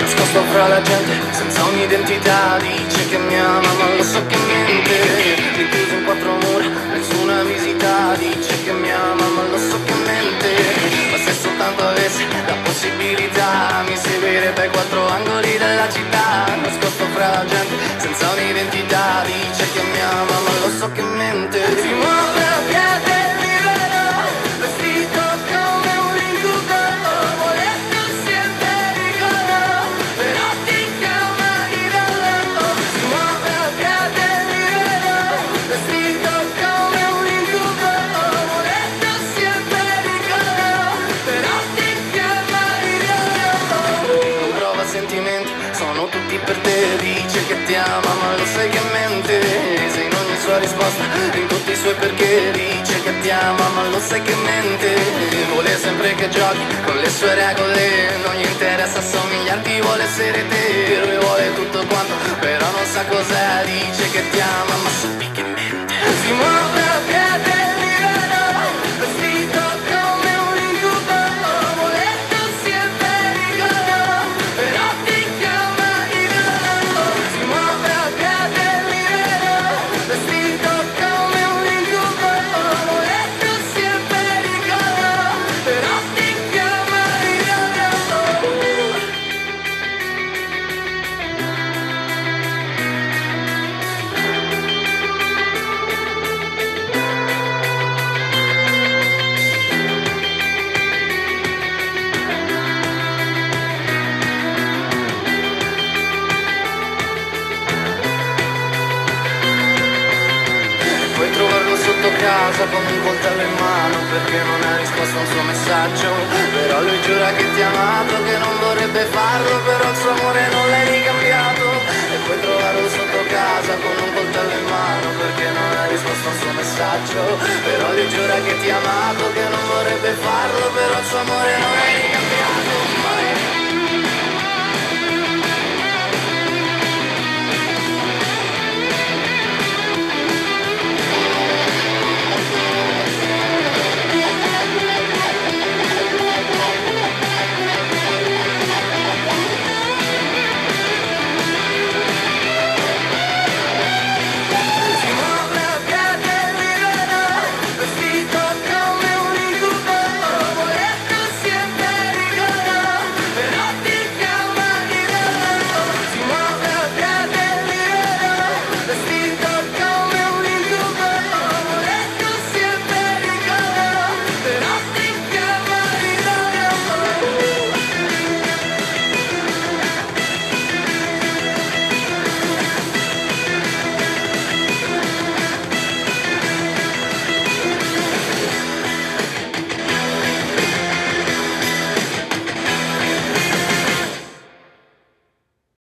Nascosto fra la gente senza un'identità Dice che mi ama senza un'identità Dice che mi ama ma lo so che mente sentimenti Sono tutti per te. Dice che ti ama ma lo sai che mente. Sei in ogni sua risposta In tutti i suoi perché. Dice che ti ama ma lo sai che mente. Vuole sempre che giochi con le sue regole. Non gli interessa somigliarti Vuole essere te Lui vuole tutto quanto Però non sa cos'è. Dice che ti ama ma sappi che mente casa con un coltello in mano perché non ha risposto a un suo messaggio. Però lui giura che ti ha amato, che non vorrebbe farlo Però il suo amore non l'hai ricambiato. E puoi trovarlo sotto casa con un coltello in mano perché non ha risposto a un suo messaggio. Però lui giura che ti ha amato, che non vorrebbe farlo Però il suo amore non l'hai ricambiato